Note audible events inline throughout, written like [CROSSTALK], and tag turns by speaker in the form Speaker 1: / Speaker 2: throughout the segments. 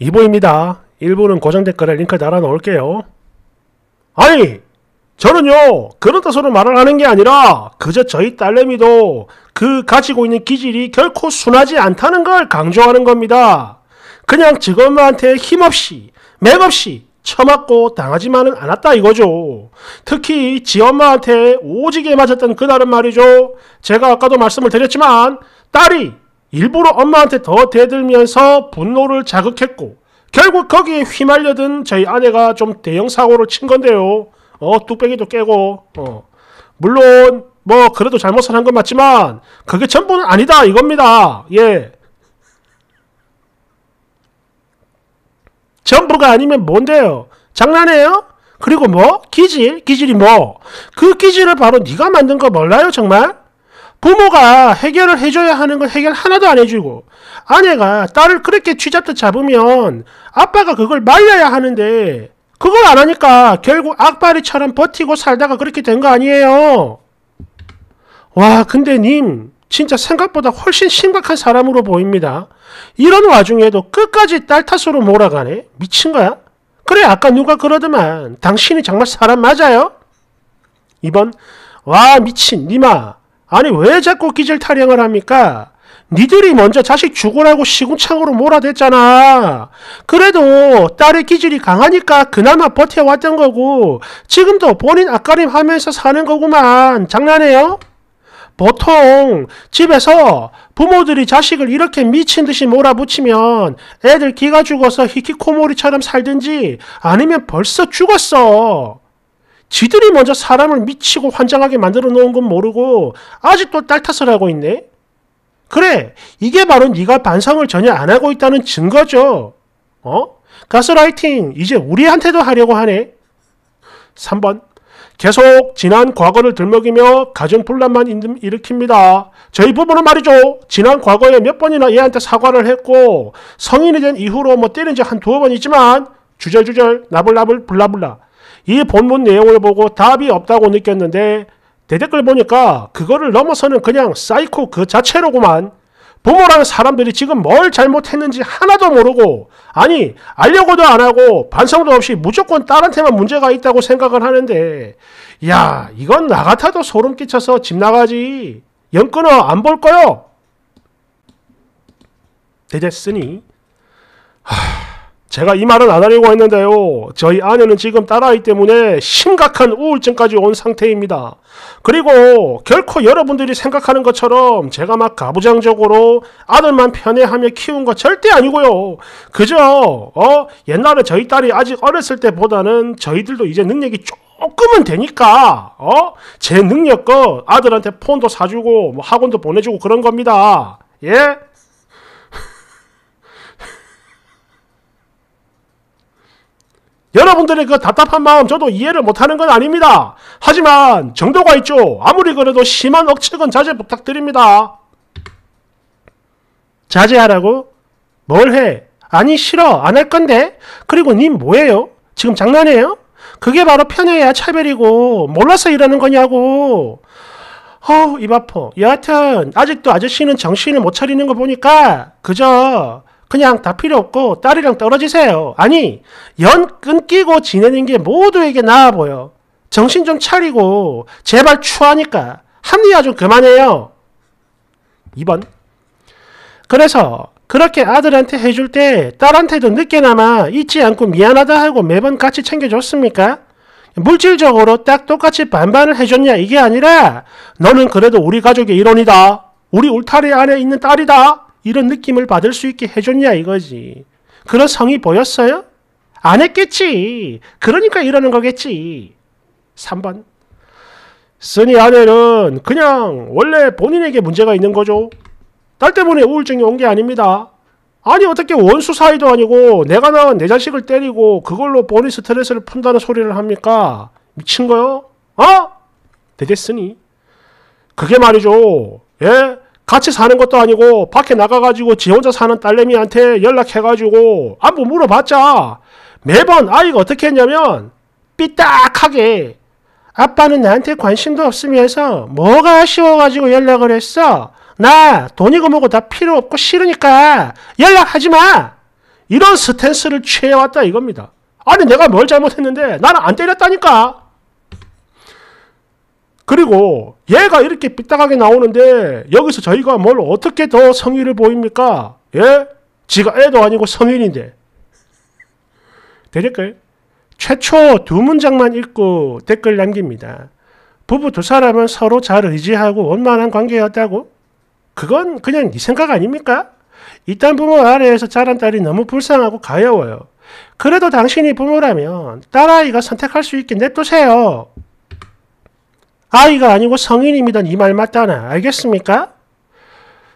Speaker 1: 2부입니다. 1부는 고정 댓글에 링크 달아 놓을게요. 아니, 저는요, 그런 뜻으로 말을 하는 게 아니라, 그저 저희 딸내미도 그 가지고 있는 기질이 결코 순하지 않다는 걸 강조하는 겁니다. 그냥 직엄마한테 힘없이, 맥없이 처맞고 당하지만은 않았다 이거죠. 특히 지 엄마한테 오지게 맞았던 그날은 말이죠. 제가 아까도 말씀을 드렸지만, 딸이 일부러 엄마한테 더 대들면서 분노를 자극했고, 결국 거기에 휘말려든 저희 아내가 좀 대형 사고를 친 건데요. 어, 뚝배기도 깨고, 어. 물론, 뭐, 그래도 잘못을 한 건 맞지만, 그게 전부는 아니다, 이겁니다. 예. 전부가 아니면 뭔데요? 장난해요? 그리고 뭐? 기질? 기질이 뭐? 그 기질을 바로 네가 만든 거 몰라요, 정말? 부모가 해결을 해줘야 하는 걸 해결 하나도 안 해주고, 아내가 딸을 그렇게 쥐잡듯 잡으면 아빠가 그걸 말려야 하는데, 그걸 안 하니까 결국 악바리처럼 버티고 살다가 그렇게 된 거 아니에요. 와, 근데 님, 진짜 생각보다 훨씬 심각한 사람으로 보입니다. 이런 와중에도 끝까지 딸 탓으로 몰아가네? 미친 거야? 그래, 아까 누가 그러더만, 당신이 정말 사람 맞아요? 2번, 와, 미친, 니마. 아니, 왜 자꾸 기질 타령을 합니까? 니들이 먼저 자식 죽으라고 시궁창으로 몰아댔잖아. 그래도 딸의 기질이 강하니까 그나마 버텨왔던 거고 지금도 본인 앞가림 하면서 사는 거구만. 장난해요? 보통 집에서 부모들이 자식을 이렇게 미친 듯이 몰아붙이면 애들 기가 죽어서 히키코모리처럼 살든지 아니면 벌써 죽었어. 지들이 먼저 사람을 미치고 환장하게 만들어 놓은 건 모르고 아직도 딸 탓을 하고 있네. 그래, 이게 바로 네가 반성을 전혀 안 하고 있다는 증거죠. 어? 가스라이팅 이제 우리한테도 하려고 하네. 3번. 계속 지난 과거를 들먹이며 가정 분란만 일으킵니다. 저희 부부는 말이죠. 지난 과거에 몇 번이나 얘한테 사과를 했고 성인이 된 이후로 뭐 때린 지 한 두어 번 있지만 주절주절 나불나불 blah blah 이 본문 내용을 보고 답이 없다고 느꼈는데 대댓글 보니까 그거를 넘어서는 그냥 사이코 그 자체로구만. 부모라는 사람들이 지금 뭘 잘못했는지 하나도 모르고 아니 알려고도 안 하고 반성도 없이 무조건 딸한테만 문제가 있다고 생각을 하는데 야 이건 나 같아도 소름 끼쳐서 집 나가지. 연 끊어 안 볼 거요. 대됐으니. 하... 제가 이 말은 안 하려고 했는데요. 저희 아내는 지금 딸아이 때문에 심각한 우울증까지 온 상태입니다. 그리고 결코 여러분들이 생각하는 것처럼 제가 막 가부장적으로 아들만 편애하며 키운 거 절대 아니고요. 그저 어 옛날에 저희 딸이 아직 어렸을 때보다는 저희들도 이제 능력이 조금은 되니까 어 제 능력껏 아들한테 폰도 사주고 뭐 학원도 보내주고 그런 겁니다. 예? 여러분들의 그 답답한 마음 저도 이해를 못하는 건 아닙니다. 하지만 정도가 있죠. 아무리 그래도 심한 억측은 자제 부탁드립니다. 자제하라고? 뭘 해? 아니 싫어 안 할 건데 그리고 님 뭐예요? 지금 장난해요? 그게 바로 편애야 차별이고 몰라서 이러는 거냐고 어, 입 아파. 여하튼 아직도 아저씨는 정신을 못 차리는 거 보니까 그저 그냥 다 필요 없고 딸이랑 떨어지세요. 아니, 연 끊기고 지내는 게 모두에게 나아 보여. 정신 좀 차리고 제발 추하니까 합리화 좀 그만해요. 2번. 그래서 그렇게 아들한테 해줄 때 딸한테도 늦게나마 잊지 않고 미안하다 하고 매번 같이 챙겨줬습니까? 물질적으로 딱 똑같이 반반을 해줬냐 이게 아니라 너는 그래도 우리 가족의 일원이다. 우리 울타리 안에 있는 딸이다. 이런 느낌을 받을 수 있게 해줬냐 이거지. 그런 성이 보였어요? 안 했겠지. 그러니까 이러는 거겠지. 3번. 써니 아내는 그냥 원래 본인에게 문제가 있는 거죠. 딸 때문에 우울증이 온 게 아닙니다. 아니 어떻게 원수 사이도 아니고 내가 낳은 내 자식을 때리고 그걸로 본인 스트레스를 푼다는 소리를 합니까? 미친 거요? 어? 되겠으니 그게 말이죠. 예? 같이 사는 것도 아니고 밖에 나가가지고 지 혼자 사는 딸내미한테 연락해가지고 안부 물어봤자 매번 아이가 어떻게 했냐면 삐딱하게 아빠는 나한테 관심도 없으면서 뭐가 아쉬워가지고 연락을 했어? 나 돈이고 뭐고 다 필요 없고 싫으니까 연락하지 마! 이런 스탠스를 취해왔다 이겁니다. 아니 내가 뭘 잘못했는데 나는 안 때렸다니까. 그리고 얘가 이렇게 삐딱하게 나오는데 여기서 저희가 뭘 어떻게 더 성의를 보입니까? 예? 지가 애도 아니고 성인인데. 대댓글 최초 두 문장만 읽고 댓글 남깁니다. 부부 두 사람은 서로 잘 의지하고 원만한 관계였다고? 그건 그냥 네 생각 아닙니까? 이딴 부모 아래에서 자란 딸이 너무 불쌍하고 가여워요. 그래도 당신이 부모라면 딸아이가 선택할 수 있게 냅두세요. 아이가 아니고 성인입니다. 이 말 맞다나. 알겠습니까?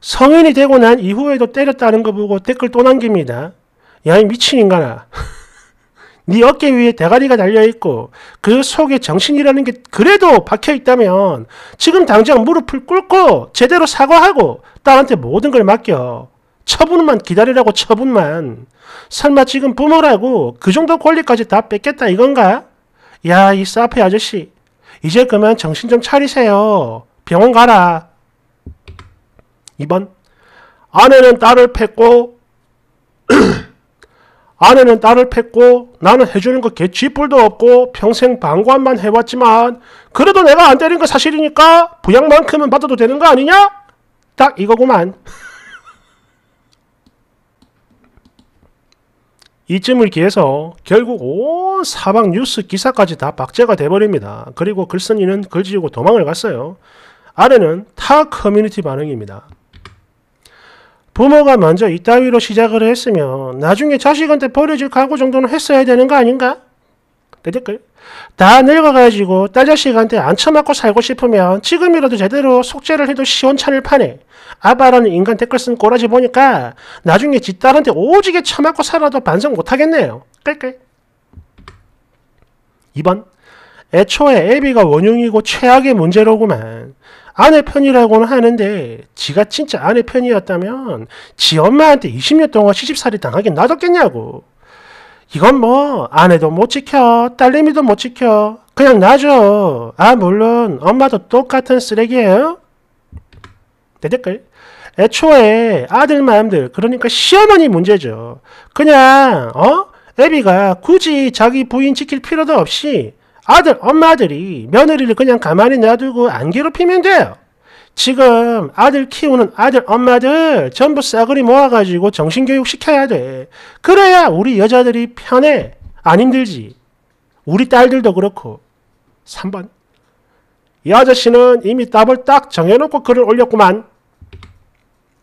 Speaker 1: 성인이 되고 난 이후에도 때렸다는 거 보고 댓글 또 남깁니다. 야, 이 미친 인간아. [LAUGHS] 네 어깨 위에 대가리가 달려있고 그 속에 정신이라는 게 그래도 박혀있다면 지금 당장 무릎을 꿇고 제대로 사과하고 딸한테 모든 걸 맡겨. 처분만 기다리라고 처분만. 설마 지금 부모라고 그 정도 권리까지 다 뺏겠다 이건가? 야, 이 사페 아저씨. 이제 그만 정신 좀 차리세요. 병원 가라. 2번. 아내는 딸을 팼고 [CLEARS THROAT] 아내는 딸을 팼고 나는 해주는 거 개쥐뿔도 없고 평생 방관만 해왔지만 그래도 내가 안 때린 거 사실이니까 부양만큼은 받아도 되는 거 아니냐? 딱 이거구만. [LAUGHS] 이쯤을 기해서 결국 온 사방 뉴스 기사까지 다 박제가 돼버립니다. 그리고 글쓴이는 글 지우고 도망을 갔어요. 아래는 타 커뮤니티 반응입니다. 부모가 먼저 이따위로 시작을 했으면 나중에 자식한테 버려질 각오 정도는 했어야 되는 거 아닌가? 댓글 다 늙어가지고 딸 자식한테 안 처맞고 살고 싶으면 지금이라도 제대로 속죄를 해도 시원찮을 판에 아바라는 인간 댓글 쓴 꼬라지 보니까 나중에 지 딸한테 오지게 처맞고 살아도 반성 못하겠네요. 끌끌 2번 애초에 애비가 원흉이고 최악의 문제로구만. 아내 편이라고는 하는데 지가 진짜 아내 편이었다면 지 엄마한테 20년 동안 시집살이 당하게 놔뒀겠냐고. 이건 뭐 아내도 못 지켜 딸내미도 못 지켜 그냥 놔줘. 아 물론 엄마도 똑같은 쓰레기예요. 대댓글 애초에 아들 마음들 그러니까 시어머니 문제죠. 그냥 어 애비가 굳이 자기 부인 지킬 필요도 없이 아들, 엄마들이 며느리를 그냥 가만히 놔두고 안 괴롭히면 돼요. 지금 아들 키우는 아들, 엄마들 전부 싸그리 모아가지고 정신교육 시켜야 돼. 그래야 우리 여자들이 편해. 안 힘들지. 우리 딸들도 그렇고. 3번. 이 아저씨는 이미 답을 딱 정해놓고 글을 올렸구만.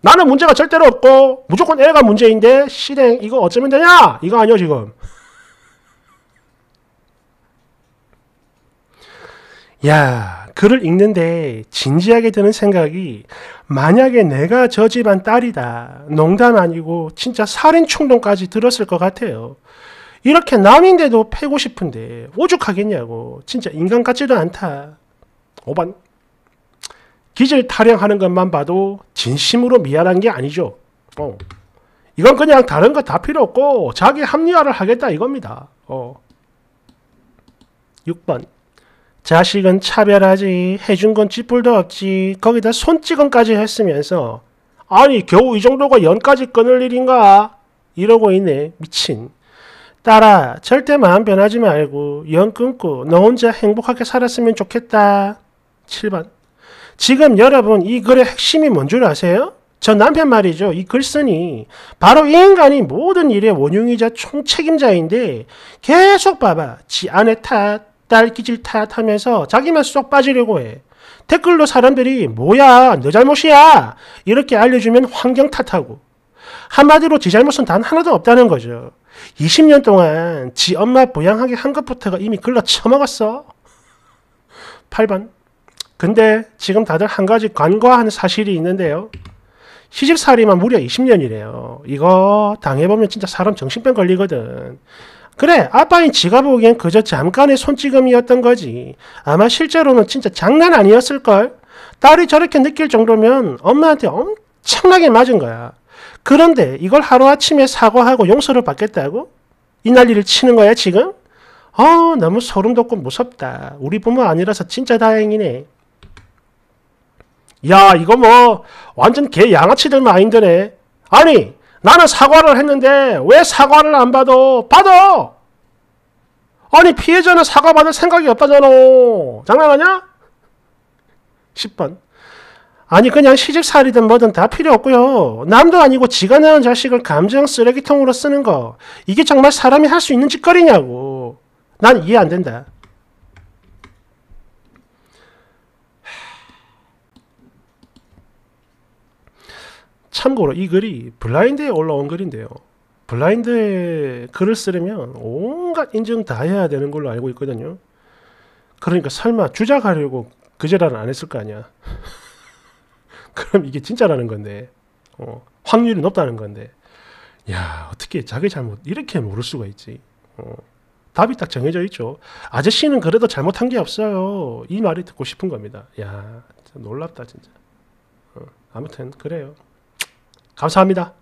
Speaker 1: 나는 문제가 절대로 없고 무조건 애가 문제인데 실행 이거 어쩌면 되냐? 이거 아니요 지금. [LAUGHS] 야, 글을 읽는데 진지하게 드는 생각이 만약에 내가 저 집안 딸이다. 농담 아니고 진짜 살인 충동까지 들었을 것 같아요. 이렇게 남인데도 패고 싶은데 오죽하겠냐고. 진짜 인간 같지도 않다. 5번. 기질 타령하는 것만 봐도 진심으로 미안한 게 아니죠. 어. 이건 그냥 다른 거 다 필요 없고 자기 합리화를 하겠다 이겁니다. 어. 6번. 자식은 차별하지 해준 건 찌뿔도 없지 거기다 손찌검까지 했으면서 아니 겨우 이 정도가 연까지 끊을 일인가 이러고 있네 미친 딸아 절대 마음 변하지 말고 연 끊고 너 혼자 행복하게 살았으면 좋겠다 7번 지금 여러분 이 글의 핵심이 뭔 줄 아세요? 저 남편 말이죠. 이 글쓴이 바로 이 인간이 모든 일의 원흉이자 총책임자인데 계속 봐봐. 지 아내 탓, 딸기질 탓하면서 자기만 쏙 빠지려고 해. 댓글로 사람들이 뭐야 너 잘못이야 이렇게 알려주면 환경 탓하고 한마디로 지 잘못은 단 하나도 없다는 거죠. 20년 동안 지 엄마 부양하게 한 것부터가 이미 글러 처먹었어. 8번 근데 지금 다들 한 가지 관과한 사실이 있는데요. 시집살이만 무려 20년이래요. 이거 당해보면 진짜 사람 정신병 걸리거든. 그래 아빠인 지가 보기엔 그저 잠깐의 손찌검이었던 거지. 아마 실제로는 진짜 장난 아니었을걸. 딸이 저렇게 느낄 정도면 엄마한테 엄청나게 맞은 거야. 그런데 이걸 하루아침에 사과하고 용서를 받겠다고? 이 난리를 치는 거야 지금? 어 너무 소름 돋고 무섭다. 우리 부모 아니라서 진짜 다행이네. 야 이거 뭐 완전 개 양아치들 마인드네. 아니 나는 사과를 했는데 왜 사과를 안 받아? 받아! 아니 피해자는 사과받을 생각이 없다잖아. 장난하냐? 10번. 아니 그냥 시집살이든 뭐든 다 필요 없고요. 남도 아니고 지가 낳은 자식을 감정 쓰레기통으로 쓰는 거 이게 정말 사람이 할 수 있는 짓거리냐고. 난 이해 안 된다. 참고로 이 글이 블라인드에 올라온 글인데요. 블라인드에 글을 쓰려면 온갖 인증 다 해야 되는 걸로 알고 있거든요. 그러니까 설마 주작하려고 그제라는 안 했을 거 아니야. [LAUGHS] 그럼 이게 진짜라는 건데, 어, 확률이 높다는 건데, 야 어떻게 자기 잘못 이렇게 모를 수가 있지? 어, 답이 딱 정해져 있죠. 아저씨는 그래도 잘못한 게 없어요. 이 말이 듣고 싶은 겁니다. 야 놀랍다 진짜. 어, 아무튼 그래요. 감사합니다.